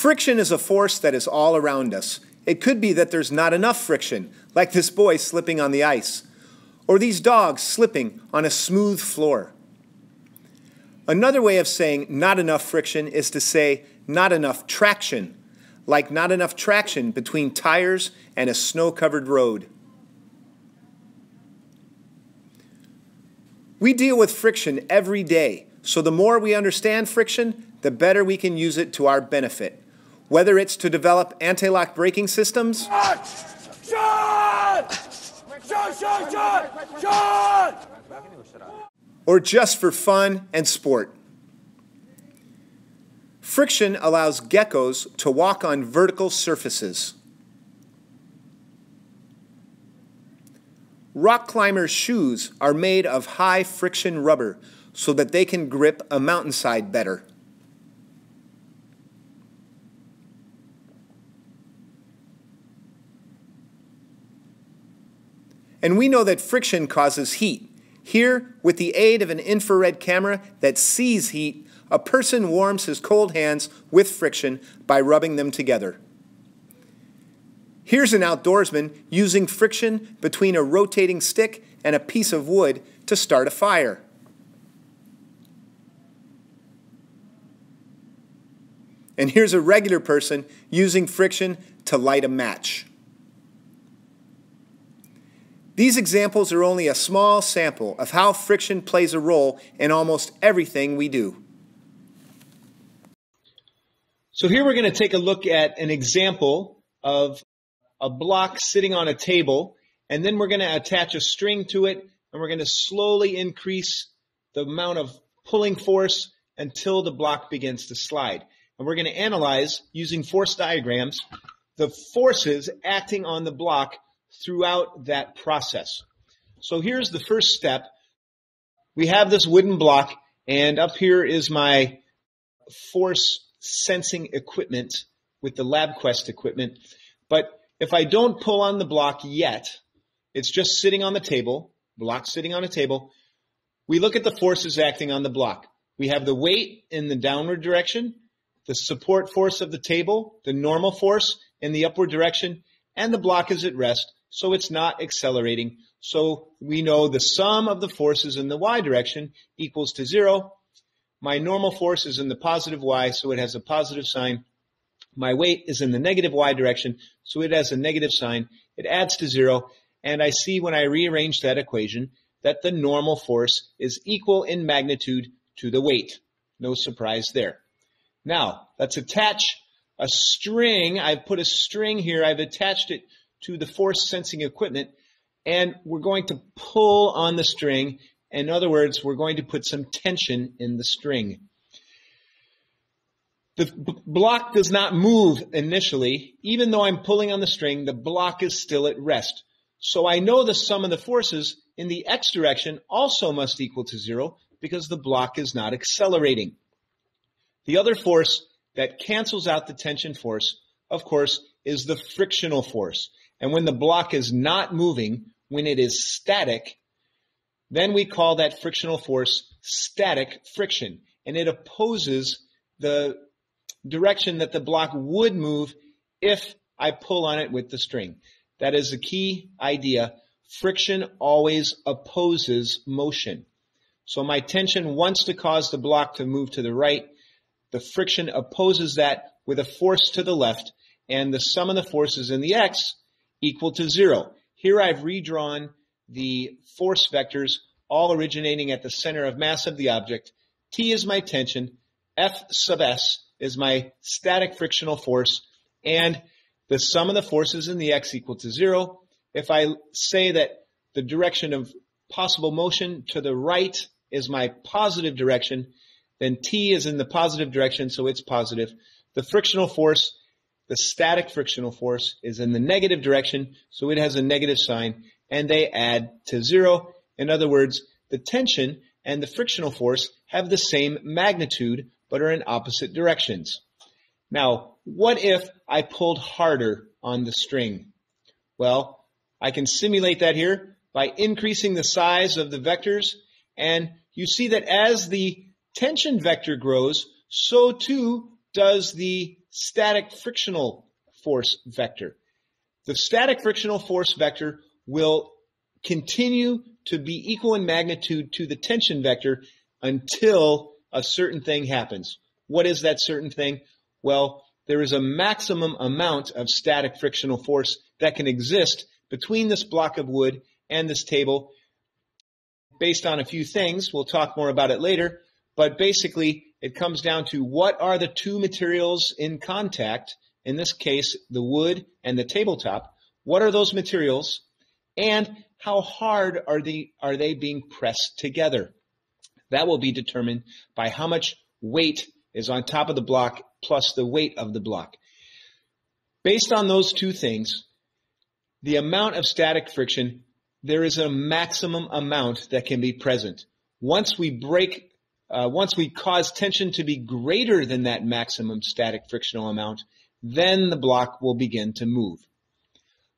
Friction is a force that is all around us. It could be that there's not enough friction, like this boy slipping on the ice, or these dogs slipping on a smooth floor. Another way of saying not enough friction is to say not enough traction, like not enough traction between tires and a snow covered road. We deal with friction every day, so the more we understand friction, the better we can use it to our benefit. Whether it's to develop anti lock braking systems, or just for fun and sport. Friction allows geckos to walk on vertical surfaces. Rock climbers' shoes are made of high friction rubber so that they can grip a mountainside better. And we know that friction causes heat. Here, with the aid of an infrared camera that sees heat, a person warms his cold hands with friction by rubbing them together. Here's an outdoorsman using friction between a rotating stick and a piece of wood to start a fire. And here's a regular person using friction to light a match. These examples are only a small sample of how friction plays a role in almost everything we do. So here we're going to take a look at an example of a block sitting on a table, and then we're going to attach a string to it, and we're going to slowly increase the amount of pulling force until the block begins to slide. And we're going to analyze, using force diagrams, the forces acting on the block throughout that process. So here's the first step. We have this wooden block, and up here is my force sensing equipment with the LabQuest equipment. But if I don't pull on the block yet, it's just sitting on the table, block sitting on a table, we look at the forces acting on the block. We have the weight in the downward direction, the support force of the table, the normal force in the upward direction, and the block is at rest, so it's not accelerating. So we know the sum of the forces in the y direction equals to zero. My normal force is in the positive y, so it has a positive sign. My weight is in the negative y direction, so it has a negative sign. It adds to zero, and I see when I rearrange that equation that the normal force is equal in magnitude to the weight. No surprise there. Now, let's attach a string. I've put a string here. I've attached it to the force sensing equipment, and we're going to pull on the string. In other words, we're going to put some tension in the string. The block does not move initially. Even though I'm pulling on the string, the block is still at rest. So I know the sum of the forces in the x direction also must equal to zero because the block is not accelerating. The other force that cancels out the tension force, of course, is the frictional force. And when the block is not moving, when it is static, then we call that frictional force static friction. And it opposes the direction that the block would move if I pull on it with the string. That is a key idea. Friction always opposes motion. So my tension wants to cause the block to move to the right. The friction opposes that with a force to the left, and the sum of the forces in the x equal to zero. Here I've redrawn the force vectors all originating at the center of mass of the object. T is my tension, F sub S is my static frictional force, and the sum of the forces in the x equal to zero. If I say that the direction of possible motion to the right is my positive direction, then t is in the positive direction, so it's positive. The frictional force, the static frictional force, is in the negative direction, so it has a negative sign, and they add to zero. In other words, the tension and the frictional force have the same magnitude, but are in opposite directions. Now, what if I pulled harder on the string? Well, I can simulate that here by increasing the size of the vectors, and you see that as the tension vector grows, so too does the static frictional force vector. The static frictional force vector will continue to be equal in magnitude to the tension vector until a certain thing happens. What is that certain thing? Well, there is a maximum amount of static frictional force that can exist between this block of wood and this table based on a few things. We'll talk more about it later, but basically it comes down to what are the two materials in contact, in this case, the wood and the tabletop. What are those materials? And how hard are they, are they being pressed together? That will be determined by how much weight is on top of the block plus the weight of the block. Based on those two things, the amount of static friction, there is a maximum amount that can be present. Once we break, uh, once we cause tension to be greater than that maximum static frictional amount, then the block will begin to move.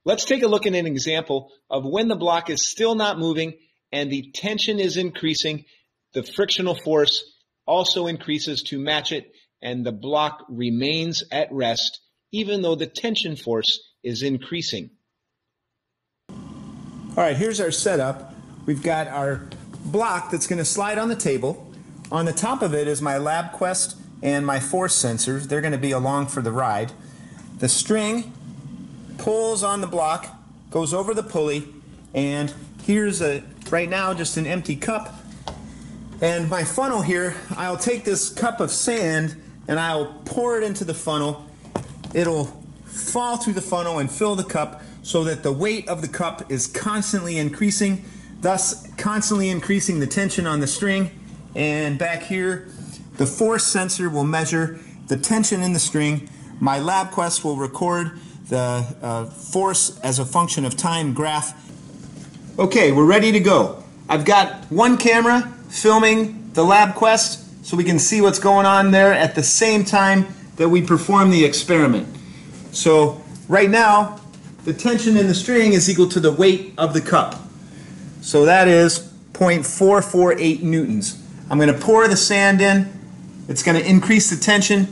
Let's take a look at an example of when the block is still not moving and the tension is increasing, the frictional force also increases to match it and the block remains at rest even though the tension force is increasing. All right, here's our setup. We've got our block that's going to slide on the table. On the top of it is my LabQuest and my force sensors. They're going to be along for the ride. The string pulls on the block, goes over the pulley, and here's a right now just an empty cup. And my funnel here, I'll take this cup of sand and I'll pour it into the funnel. It'll fall through the funnel and fill the cup so that the weight of the cup is constantly increasing, thus constantly increasing the tension on the string. And back here, the force sensor will measure the tension in the string. My LabQuest will record the uh, force as a function of time graph. Okay, we're ready to go. I've got one camera filming the LabQuest so we can see what's going on there at the same time that we perform the experiment. So right now, the tension in the string is equal to the weight of the cup. So that is 0.448 newtons. I'm going to pour the sand in. It's going to increase the tension.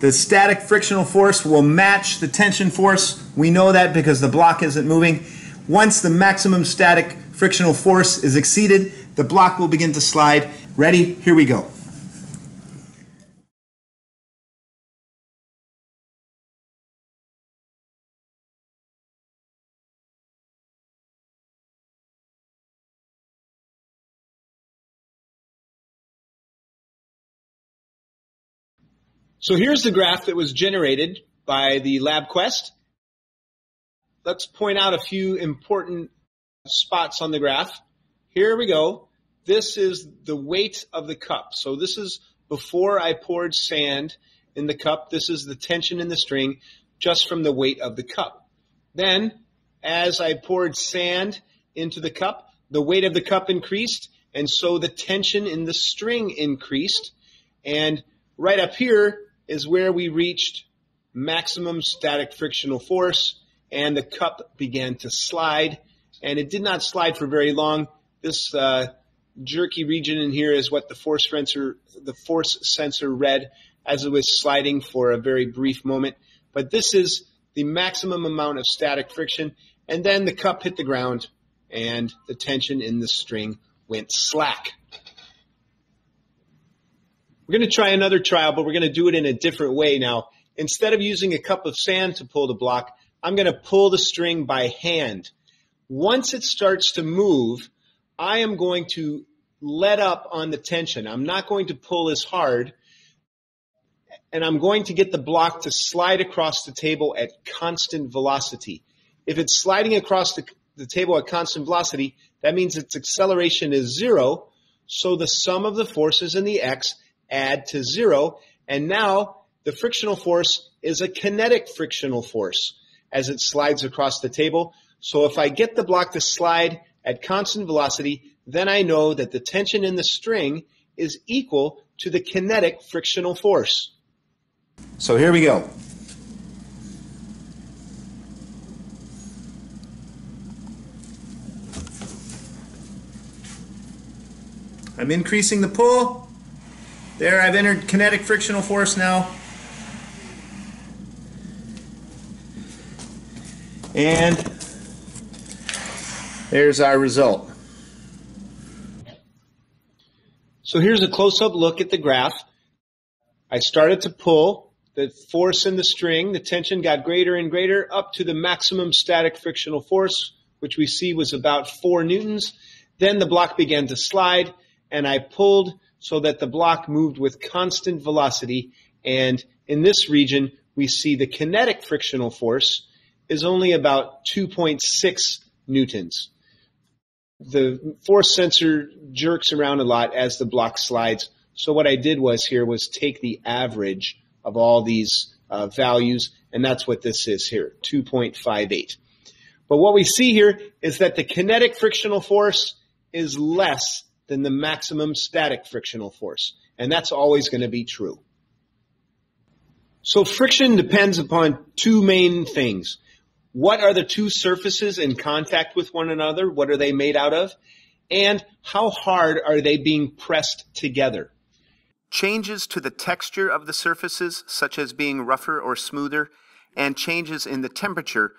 The static frictional force will match the tension force. We know that because the block isn't moving. Once the maximum static frictional force is exceeded, the block will begin to slide. Ready? Here we go. So here's the graph that was generated by the LabQuest. Let's point out a few important spots on the graph. Here we go. This is the weight of the cup. So this is before I poured sand in the cup. This is the tension in the string just from the weight of the cup. Then, as I poured sand into the cup, the weight of the cup increased, and so the tension in the string increased. And right up here, is where we reached maximum static frictional force and the cup began to slide and it did not slide for very long. This uh, jerky region in here is what the force sensor, the force sensor read as it was sliding for a very brief moment. But this is the maximum amount of static friction. And then the cup hit the ground and the tension in the string went slack. We're going to try another trial, but we're going to do it in a different way now. Instead of using a cup of sand to pull the block, I'm going to pull the string by hand. Once it starts to move, I am going to let up on the tension. I'm not going to pull as hard. And I'm going to get the block to slide across the table at constant velocity. If it's sliding across the, the table at constant velocity, that means its acceleration is zero. So the sum of the forces in the x add to zero. And now the frictional force is a kinetic frictional force as it slides across the table. So if I get the block to slide at constant velocity, then I know that the tension in the string is equal to the kinetic frictional force. So here we go. I'm increasing the pull. There, I've entered kinetic frictional force now. And there's our result. So here's a close-up look at the graph. I started to pull. The force in the string, the tension got greater and greater up to the maximum static frictional force, which we see was about 4 newtons. Then the block began to slide, and I pulled – so that the block moved with constant velocity. And in this region, we see the kinetic frictional force is only about 2.6 newtons. The force sensor jerks around a lot as the block slides. So what I did was here was take the average of all these uh, values, and that's what this is here, 2.58. But what we see here is that the kinetic frictional force is less than the maximum static frictional force, and that's always going to be true. So friction depends upon two main things. What are the two surfaces in contact with one another? What are they made out of? And how hard are they being pressed together? changes to the texture of the surfaces, such as being rougher or smoother, and changes in the temperature,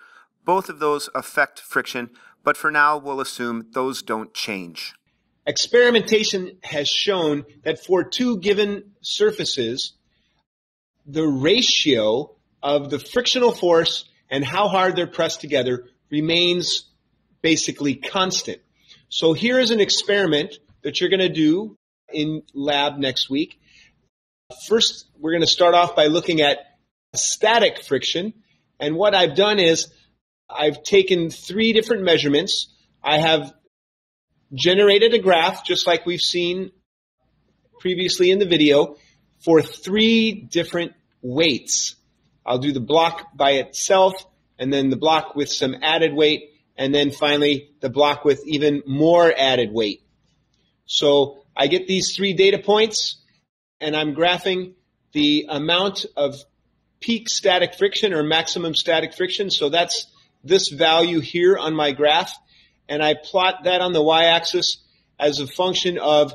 both of those affect friction, but for now we'll assume those don't change. Experimentation has shown that for two given surfaces, the ratio of the frictional force and how hard they're pressed together remains basically constant. So here is an experiment that you're going to do in lab next week. First, we're going to start off by looking at static friction. And what I've done is I've taken three different measurements. I have generated a graph, just like we've seen previously in the video, for three different weights. I'll do the block by itself, and then the block with some added weight, and then finally the block with even more added weight. So I get these three data points and I'm graphing the amount of peak static friction or maximum static friction. So that's this value here on my graph. And I plot that on the y-axis as a function of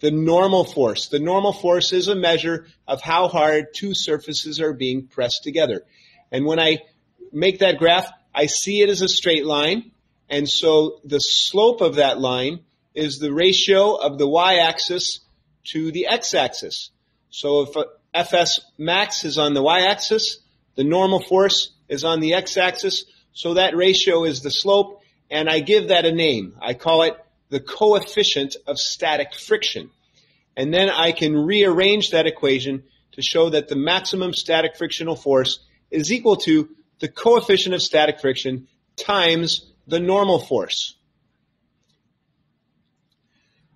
the normal force. The normal force is a measure of how hard two surfaces are being pressed together. And when I make that graph, I see it as a straight line. And so the slope of that line is the ratio of the y-axis to the x-axis. So if Fs max is on the y-axis, the normal force is on the x-axis, so that ratio is the slope, and I give that a name. I call it the coefficient of static friction. And then I can rearrange that equation to show that the maximum static frictional force is equal to the coefficient of static friction times the normal force.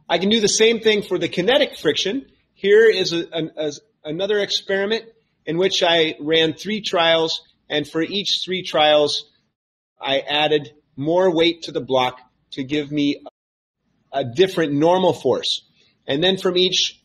I can do the same thing for the kinetic friction. Here is a, a, another experiment in which I ran three trials, and for each three trials, I added more weight to the block to give me a different normal force. And then from each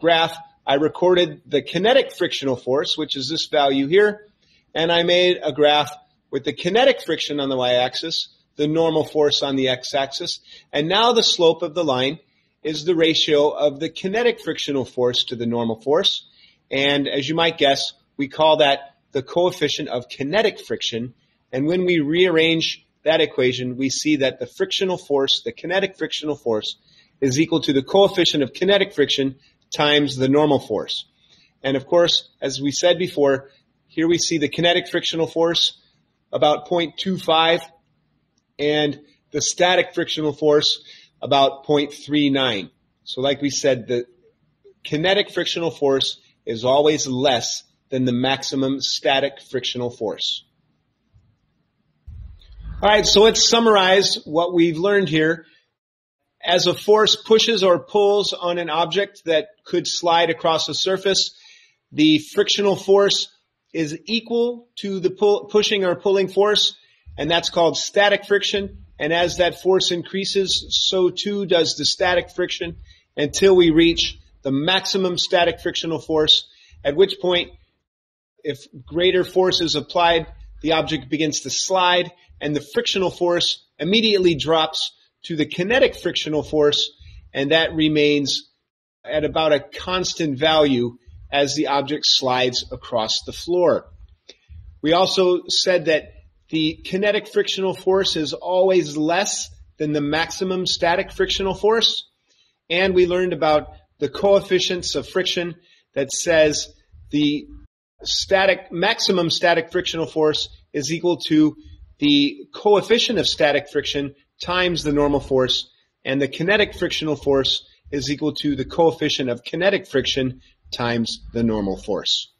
graph, I recorded the kinetic frictional force, which is this value here, and I made a graph with the kinetic friction on the y-axis, the normal force on the x-axis, and now the slope of the line is the ratio of the kinetic frictional force to the normal force. And as you might guess, we call that the coefficient of kinetic friction. And when we rearrange that equation, we see that the frictional force, the kinetic frictional force, is equal to the coefficient of kinetic friction times the normal force. And of course, as we said before, here we see the kinetic frictional force about 0.25 and the static frictional force about 0.39. So like we said, the kinetic frictional force is always less than the maximum static frictional force. All right, so let's summarize what we've learned here. As a force pushes or pulls on an object that could slide across a surface, the frictional force is equal to the pull, pushing or pulling force, and that's called static friction. And as that force increases, so too does the static friction until we reach the maximum static frictional force, at which point, if greater force is applied, the object begins to slide and the frictional force immediately drops to the kinetic frictional force and that remains at about a constant value as the object slides across the floor. We also said that the kinetic frictional force is always less than the maximum static frictional force. And we learned about the coefficients of friction that says the static, maximum static frictional force is equal to the coefficient of static friction times the normal force, and the kinetic frictional force is equal to the coefficient of kinetic friction times the normal force.